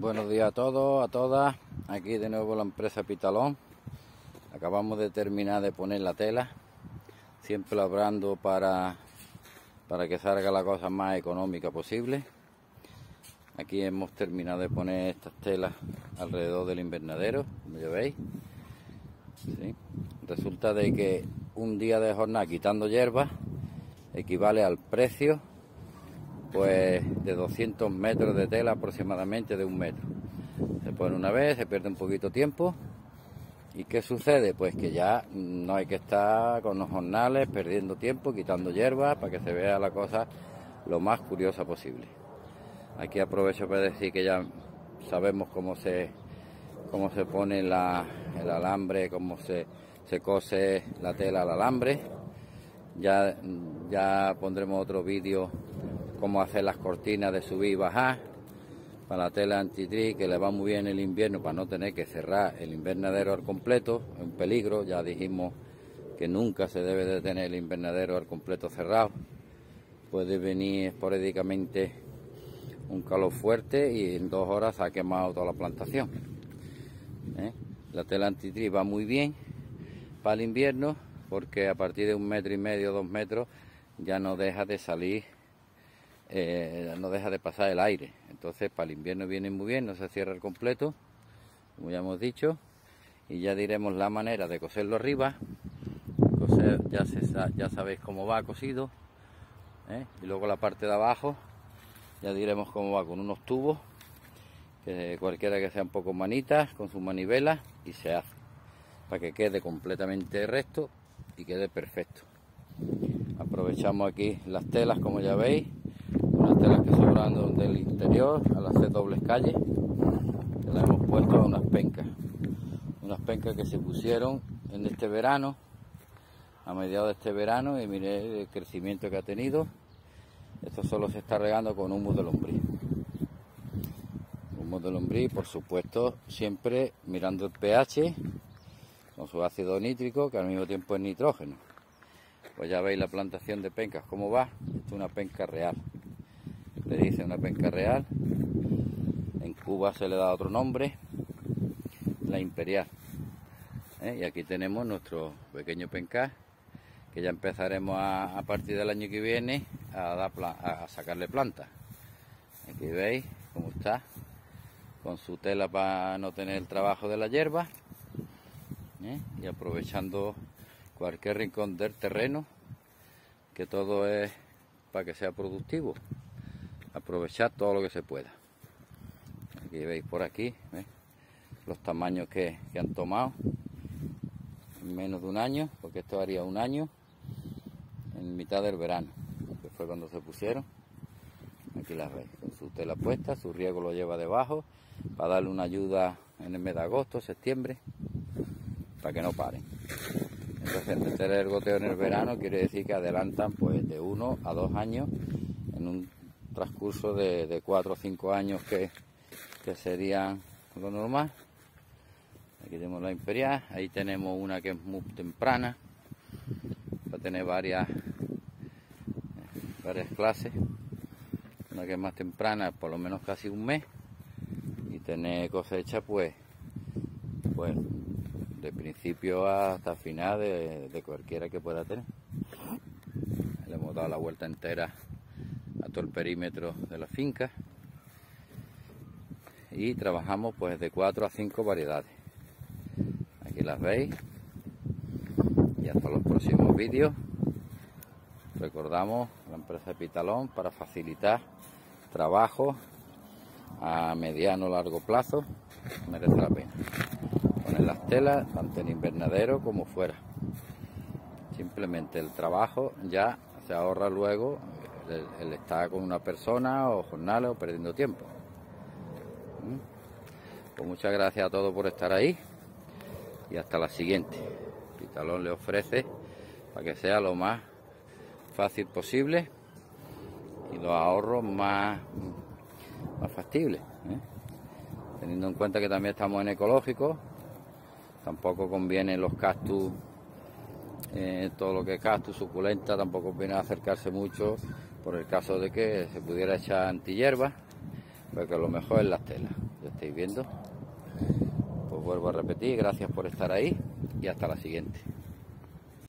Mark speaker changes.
Speaker 1: Buenos días a todos, a todas. Aquí de nuevo la empresa Pitalón. Acabamos de terminar de poner la tela, siempre labrando para, para que salga la cosa más económica posible. Aquí hemos terminado de poner estas telas alrededor del invernadero, como ya veis. Resulta de que un día de jornada quitando hierbas equivale al precio pues de 200 metros de tela aproximadamente de un metro. Se pone una vez, se pierde un poquito tiempo. ¿Y qué sucede? Pues que ya no hay que estar con los jornales perdiendo tiempo, quitando hierbas para que se vea la cosa lo más curiosa posible. Aquí aprovecho para decir que ya sabemos cómo se cómo se pone el alambre, cómo se, se cose la tela al alambre. Ya, ya pondremos otro vídeo cómo hacer las cortinas de subir y bajar para la tela antitri que le va muy bien el invierno para no tener que cerrar el invernadero al completo, es un peligro, ya dijimos que nunca se debe de tener el invernadero al completo cerrado, puede venir esporádicamente un calor fuerte y en dos horas ha quemado toda la plantación. ¿eh? La tela antitri va muy bien para el invierno porque a partir de un metro y medio, dos metros ya no deja de salir eh, no deja de pasar el aire. Entonces para el invierno viene muy bien, no se cierra el completo, como ya hemos dicho, y ya diremos la manera de coserlo arriba. ya, ya sabéis cómo va cosido, ¿eh? y luego la parte de abajo, ya diremos cómo va con unos tubos, que cualquiera que sea un poco manitas, con su manivela, y se hace, para que quede completamente recto y quede perfecto. Aprovechamos aquí las telas, como ya veis, telas que sobran del interior al hacer dobles calles le hemos puesto unas pencas. Unas pencas que se pusieron en este verano a mediados de este verano y mire el crecimiento que ha tenido. Esto solo se está regando con humus de lombriz. Humus de lombriz por supuesto siempre mirando el pH con su ácido nítrico que al mismo tiempo es nitrógeno. Pues ya veis la plantación de pencas cómo va. Esto es una penca real le dice una penca real. En Cuba se le da otro nombre, la imperial. ¿eh? Y aquí tenemos nuestro pequeño penca, que ya empezaremos a, partir del año que viene a sacarle planta. Aquí veis cómo está, con su tela para no tener el trabajo de la hierba. ¿eh? Y aprovechando cualquier rincón del terreno, que todo es para que sea productivo aprovechar todo lo que se pueda. Aquí veis por aquí los tamaños que, han tomado en menos de un año, porque esto haría un año en mitad del verano, que fue cuando se pusieron. Aquí las veis, con su tela puesta, su riego lo lleva debajo para darle una ayuda en el mes de agosto, septiembre, para que no paren. Entonces, meter el goteo en el verano quiere decir que adelantan pues de uno a dos años en un transcurso de, cuatro o cinco años que, que serían lo normal. Aquí tenemos la imperial, ahí tenemos una que es muy temprana, va a tener varias, varias clases. Una que es más temprana, por lo menos casi un mes, y tener cosecha pues, pues de principio hasta final de, de cualquiera que pueda tener. Le hemos dado la vuelta entera el perímetro de la finca. Y trabajamos pues de 4 a 5 variedades. Aquí las veis. Y hasta los próximos vídeos. Recordamos la empresa Pitalón para facilitar trabajo a mediano o largo plazo. Merece la pena. Poner las telas tanto en invernadero como fuera. Simplemente el trabajo ya se ahorra luego el, estar con una persona o jornales o perdiendo tiempo. ¿Mm? Pues muchas gracias a todos por estar ahí y hasta la siguiente. Pitalón le ofrece para que sea lo más fácil posible y los ahorros más, más factibles. ¿eh? Teniendo en cuenta que también estamos en ecológico, tampoco conviene los cactus, eh, todo lo que es cactus, suculenta, tampoco conviene acercarse mucho por el caso de que se pudiera echar antihierba, porque lo mejor es las telas, ya estáis viendo. Pues vuelvo a repetir, gracias por estar ahí y hasta la siguiente.